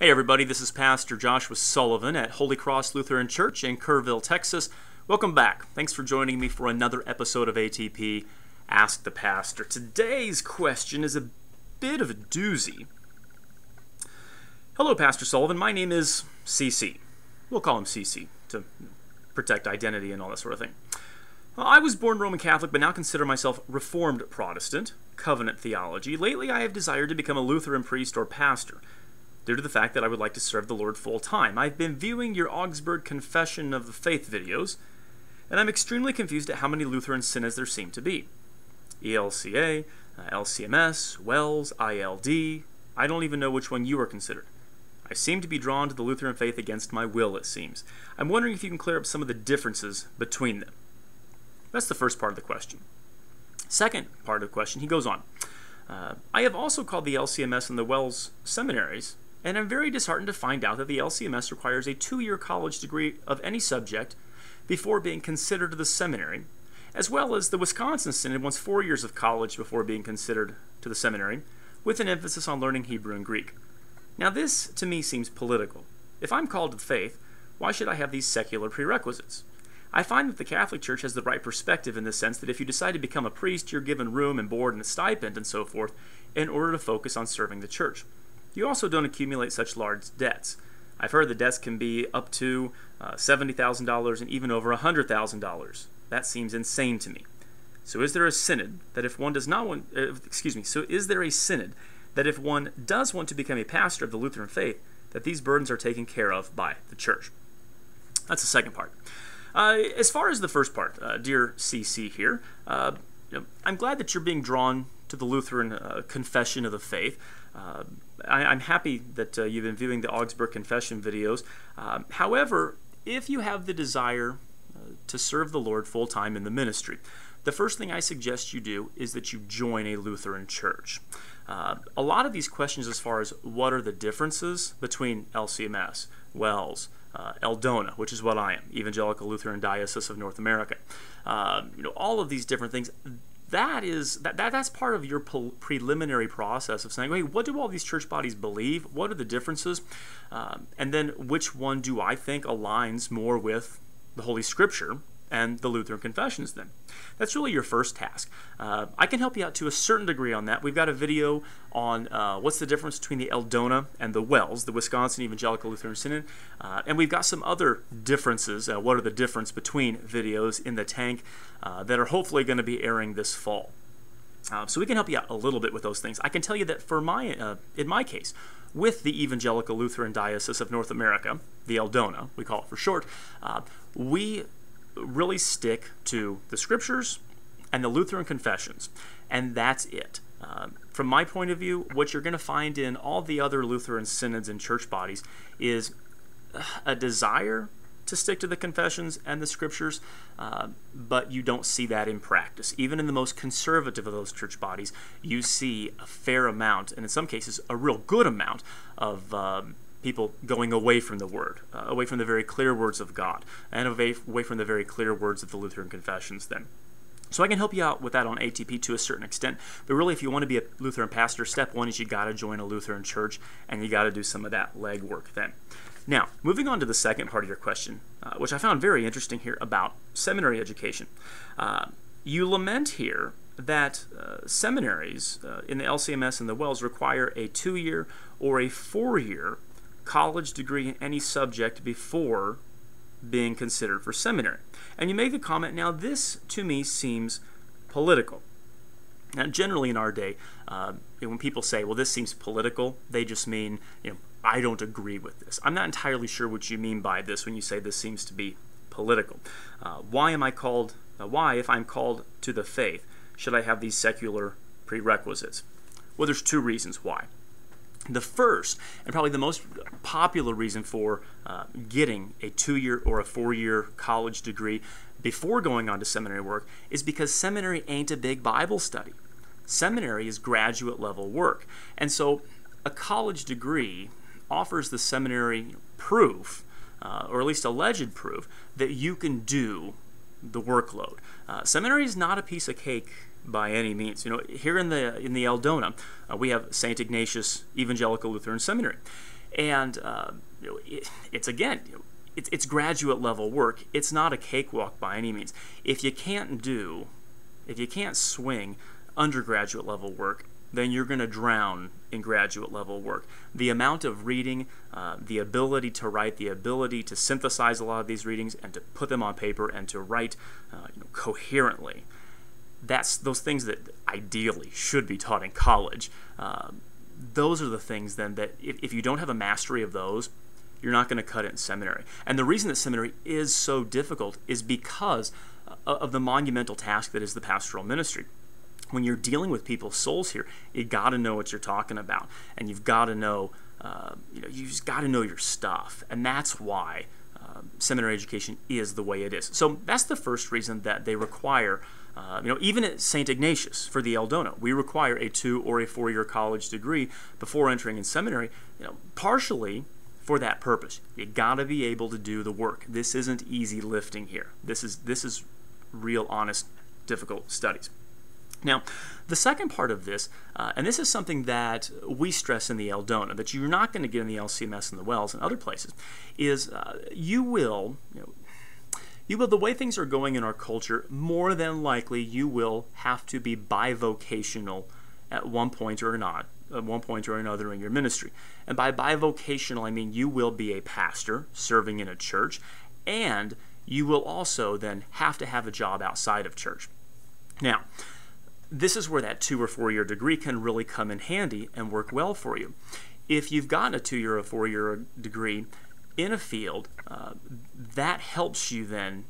Hey, everybody, this is Pastor Joshua Sullivan at Holy Cross Lutheran Church in Kerrville, Texas. Welcome back. Thanks for joining me for another episode of ATP Ask the Pastor. Today's question is a bit of a doozy. Hello, Pastor Sullivan. My name is CC. We'll call him CC to protect identity and all that sort of thing. I was born Roman Catholic, but now consider myself Reformed Protestant, covenant theology. Lately, I have desired to become a Lutheran priest or pastor due to the fact that I would like to serve the Lord full time. I've been viewing your Augsburg Confession of the Faith videos, and I'm extremely confused at how many Lutheran synods there seem to be. ELCA, uh, LCMS, WELS, ILD. I don't even know which one you are considered. I seem to be drawn to the Lutheran faith against my will, it seems. I'm wondering if you can clear up some of the differences between them. That's the first part of the question. Second part of the question, he goes on. Uh, I have also called the LCMS and the WELS seminaries and I'm very disheartened to find out that the LCMS requires a two year college degree of any subject before being considered to the seminary, as well as the Wisconsin Synod wants four years of college before being considered to the seminary, with an emphasis on learning Hebrew and Greek. Now, this to me seems political. If I'm called to the faith, why should I have these secular prerequisites? I find that the Catholic Church has the right perspective in the sense that if you decide to become a priest, you're given room and board and a stipend and so forth in order to focus on serving the church you also don't accumulate such large debts. I've heard the debts can be up to uh, $70,000 and even over $100,000. That seems insane to me. So is there a synod that if one does not want, uh, excuse me, so is there a synod that if one does want to become a pastor of the Lutheran faith, that these burdens are taken care of by the church? That's the second part. Uh, as far as the first part, uh, dear CC here, uh, you know, I'm glad that you're being drawn to the Lutheran uh, confession of the faith. Uh, I, am happy that uh, you've been viewing the Augsburg Confession videos. Um, however, if you have the desire uh, to serve the Lord full time in the ministry, the first thing I suggest you do is that you join a Lutheran church. Uh, a lot of these questions, as far as what are the differences between LCMS, WELS, uh, ELDoNA, which is what I am, Evangelical Lutheran Diocese of North America. Uh, you know, all of these different things that is that, that that's part of your preliminary process of saying, hey, what do all these church bodies believe? What are the differences? Um, and then which one do I think aligns more with the Holy Scripture and the Lutheran confessions then. That's really your first task. Uh, I can help you out to a certain degree on that. We've got a video on uh, what's the difference between the ELDoNA and the WELS, the Wisconsin Evangelical Lutheran Synod, uh, and we've got some other differences. Uh, what are the difference between videos in the tank uh, that are hopefully going to be airing this fall. Uh, so we can help you out a little bit with those things. I can tell you that for my, in my case, with the Evangelical Lutheran Diocese of North America, the ELDoNA, we call it for short, we really stick to the scriptures and the Lutheran confessions, and that's it. Uh, from my point of view, what you're going to find in all the other Lutheran synods and church bodies is a desire to stick to the confessions and the scriptures, uh, but you don't see that in practice. Even in the most conservative of those church bodies, you see a fair amount, and in some cases, a real good amount of. Um, people going away from the Word, uh, away from the very clear words of God, and away, away from the very clear words of the Lutheran confessions, then. So I can help you out with that on ATP to a certain extent, but really, if you want to be a Lutheran pastor, step one is you got to join a Lutheran church, and you got to do some of that legwork then. Now, moving on to the second part of your question, uh, which I found very interesting here about seminary education. Uh, you lament here that uh, seminaries uh, in the LCMS and the WELS require a two year or a four year college degree in any subject before being considered for seminary. And you make the comment, now this to me seems political. Now, generally in our day, uh, when people say, well, this seems political, they just mean, you know, I don't agree with this. I'm not entirely sure what you mean by this when you say this seems to be political. Uh, why am I called, uh, why, if I'm called to the faith, should I have these secular prerequisites? Well, there's two reasons why. The first, and probably the most popular reason for uh, getting a two year or a four year college degree before going on to seminary work, is because seminary ain't a big Bible study. Seminary is graduate level work. And so a college degree offers the seminary proof, uh, or at least alleged proof, that you can do the workload. Uh, seminary is not a piece of cake by any means. You know, here in the in the ELDoNA, uh, we have Saint Ignatius Evangelical Lutheran Seminary, And uh, you know, it, it's again, you know, it's, it's graduate level work. It's not a cakewalk by any means. If you can't do, if you can't swing undergraduate level work, then you're going to drown in graduate level work. The amount of reading, uh, the ability to write, the ability to synthesize a lot of these readings and to put them on paper and to write uh, you know, coherently, that's those things that ideally should be taught in college. Uh, those are the things then that if, if you don't have a mastery of those, you're not going to cut it in seminary. And the reason that seminary is so difficult is because of the monumental task that is the pastoral ministry when you're dealing with people's souls here, you got to know what you're talking about, and you've got to know, uh, you know, you just got to know your stuff, and that's why seminary education is the way it is. So that's the first reason that they require. Uh, you know, even at St. Ignatius for the ELDoNA, we require a two or a four-year college degree before entering in seminary. You know, partially for that purpose. You got to be able to do the work. This isn't easy lifting here. This is this is real, honest, difficult studies. Now, the second part of this, uh, and this is something that we stress in the ELDoNA, that you're not going to get in the LCMS and the WELS and other places, is uh, you will, you know, you will, the way things are going in our culture, more than likely you will have to be bivocational at one point or not, at one point or another in your ministry. And by bivocational, I mean you will be a pastor serving in a church, and you will also then have to have a job outside of church. Now, this is where that two or four year degree can really come in handy and work well for you. If you've gotten a two year or four year degree in a field, uh, that helps you then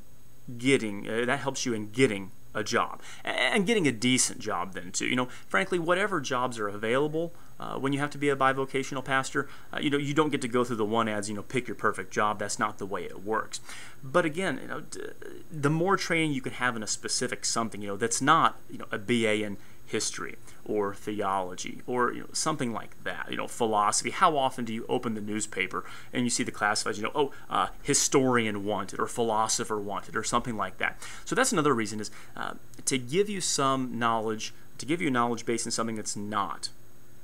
getting uh, that helps you in getting a job and getting a decent job then too. You know, frankly, whatever jobs are available uh, when you have to be a bivocational pastor, uh, you know, you don't get to go through the one ads. You know, pick your perfect job. That's not the way it works. But again, you know, the more training you can have in a specific something, you know, that's not you know a BA in history or theology or you know something like that you know philosophy. How often do you open the newspaper and you see the classifieds you know oh uh, historian wanted or philosopher wanted or something like that? So that's another reason is uh, to give you some knowledge to give you a knowledge based in something that's not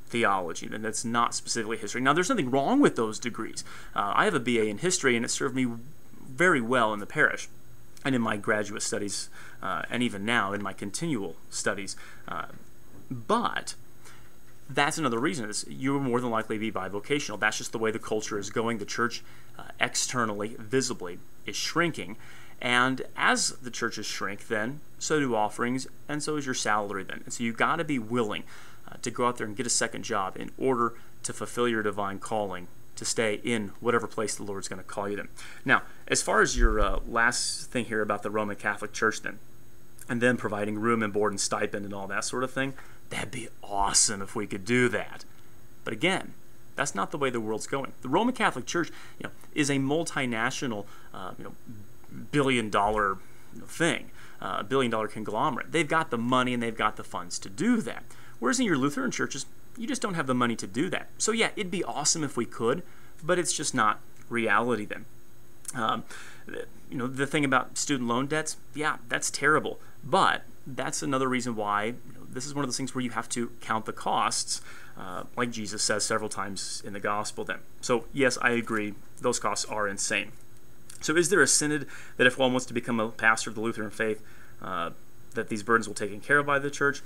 theology and that's not specifically history. Now there's nothing wrong with those degrees. Uh, i have a ba in history and it served me very well in the parish and in my graduate studies, uh, and even now in my continual studies. Uh, but that's another reason is you're more than likely to be bivocational. That's just the way the culture is going. The church, uh, externally, visibly, is shrinking. And as the churches shrink, then so do offerings, and so is your salary. Then, and so you've got to be willing uh, to go out there and get a second job in order to fulfill your divine calling to stay in whatever place the Lord's going to call you in. Now, as far as your uh, last thing here about the Roman Catholic Church, then, and then providing room and board and stipend and all that sort of thing, that'd be awesome if we could do that. But again, that's not the way the world's going. The Roman Catholic Church, you know, is a multinational, uh, you know, billion dollar thing, a uh, billion dollar conglomerate. They've got the money and they've got the funds to do that. Whereas in your Lutheran churches, you just don't have the money to do that. So, yeah, it'd be awesome if we could, but it's just not reality then. Um, you know, the thing about student loan debts, yeah, that's terrible. But that's another reason why you know, this is one of those things where you have to count the costs, uh, like Jesus says several times in the gospel then. So, yes, I agree, those costs are insane. So, is there a synod that if one wants to become a pastor of the Lutheran faith, uh, that these burdens will taken care of by the church?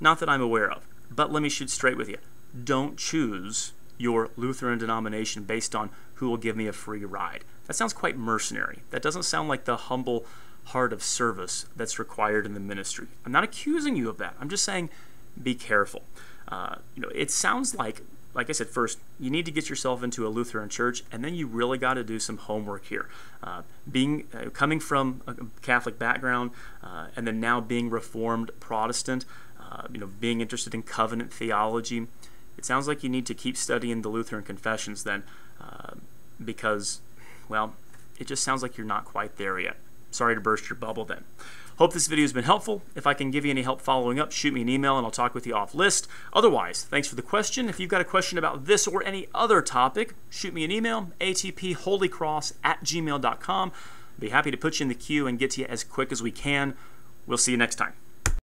Not that I'm aware of. But let me shoot straight with you. Don't choose your Lutheran denomination based on who will give me a free ride. That sounds quite mercenary. That doesn't sound like the humble heart of service that's required in the ministry. I'm not accusing you of that. I'm just saying be careful. Uh, you know, it sounds like, like I said, first you need to get yourself into a Lutheran church, and then you really got to do some homework here. Uh, being uh, coming from a Catholic background, uh, and then now being Reformed Protestant, uh, you know, being interested in covenant theology. It sounds like you need to keep studying the Lutheran confessions then, uh, because, well, it just sounds like you're not quite there yet. Sorry to burst your bubble then. Hope this video has been helpful. If I can give you any help following up, shoot me an email and I'll talk with you off list. Otherwise, thanks for the question. If you've got a question about this or any other topic, shoot me an email, atpholycross at gmail.com. Be happy to put you in the queue and get to you as quick as we can. We'll see you next time.